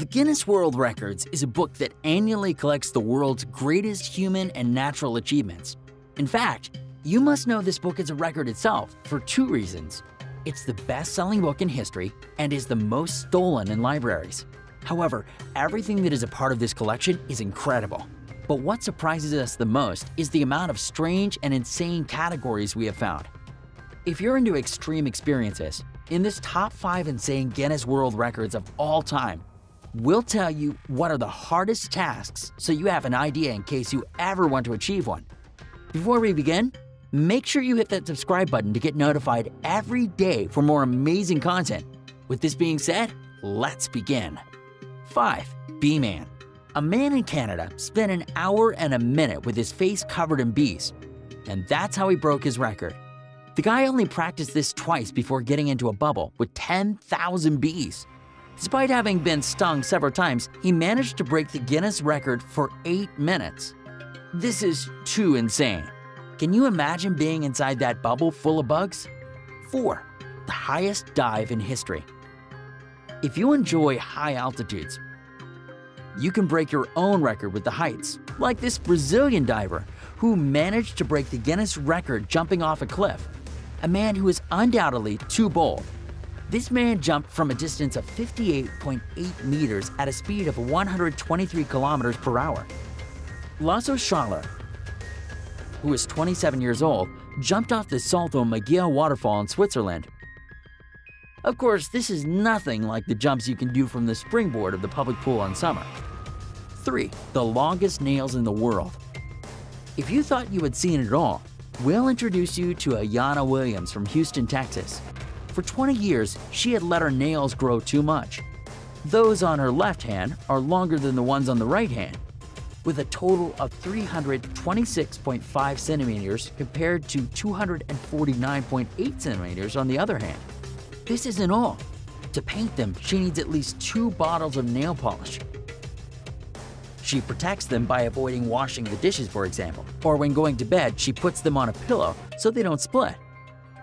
The Guinness World Records is a book that annually collects the world's greatest human and natural achievements. In fact, you must know this book is a record itself for two reasons. It's the best selling book in history and is the most stolen in libraries. However, everything that is a part of this collection is incredible. But what surprises us the most is the amount of strange and insane categories we have found. If you're into extreme experiences, in this top 5 insane Guinness World Records of all time, we'll tell you what are the hardest tasks so you have an idea in case you ever want to achieve one. Before we begin, make sure you hit that subscribe button to get notified every day for more amazing content. With this being said, let's begin. 5. Bee-Man A man in Canada spent an hour and a minute with his face covered in bees, and that's how he broke his record. The guy only practiced this twice before getting into a bubble with 10,000 bees. Despite having been stung several times, he managed to break the Guinness record for 8 minutes. This is too insane. Can you imagine being inside that bubble full of bugs? 4. The highest dive in history. If you enjoy high altitudes, you can break your own record with the heights, like this Brazilian diver who managed to break the Guinness record jumping off a cliff, a man who is undoubtedly too bold. This man jumped from a distance of 58.8 meters at a speed of 123 kilometers per hour. Lasse Schaller, who is 27 years old, jumped off the Salto Maggia waterfall in Switzerland of course, this is nothing like the jumps you can do from the springboard of the public pool in summer. 3. The longest nails in the world. If you thought you had seen it all, we'll introduce you to Ayanna Williams from Houston, Texas. For 20 years, she had let her nails grow too much. Those on her left hand are longer than the ones on the right hand, with a total of 326.5 centimeters compared to 249.8 centimeters on the other hand. This isn't all. To paint them, she needs at least two bottles of nail polish. She protects them by avoiding washing the dishes, for example, or when going to bed, she puts them on a pillow so they don't split.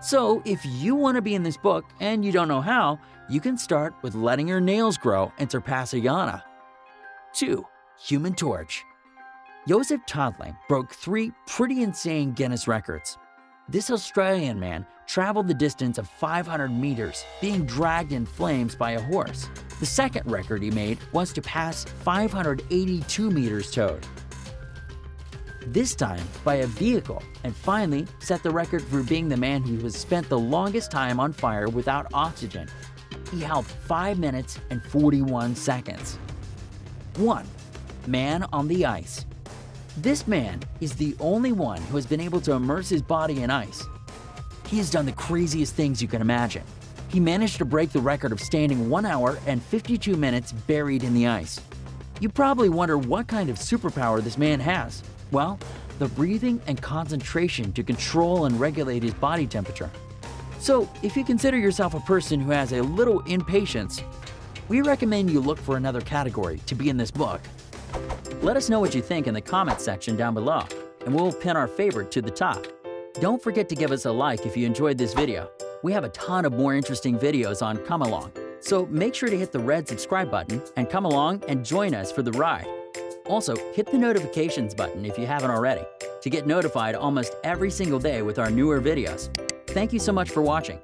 So, if you want to be in this book and you don't know how, you can start with letting your nails grow and surpass Ayanna. 2. Human Torch Josef Tödtling broke three pretty insane Guinness records. This Australian man traveled the distance of 500 meters, being dragged in flames by a horse. The second record he made was to pass 582 meters towed, this time by a vehicle, and finally set the record for being the man who has spent the longest time on fire without oxygen. He held 5 minutes and 41 seconds. 1. Man on the Ice this man is the only one who has been able to immerse his body in ice. He has done the craziest things you can imagine. He managed to break the record of standing 1 hour and 52 minutes buried in the ice. You probably wonder what kind of superpower this man has. Well, the breathing and concentration to control and regulate his body temperature. So, if you consider yourself a person who has a little impatience, we recommend you look for another category to be in this book let us know what you think in the comments section down below, and we'll pin our favorite to the top. Don't forget to give us a like if you enjoyed this video. We have a ton of more interesting videos on Come Along, so make sure to hit the red subscribe button and come along and join us for the ride. Also, hit the notifications button if you haven't already to get notified almost every single day with our newer videos. Thank you so much for watching.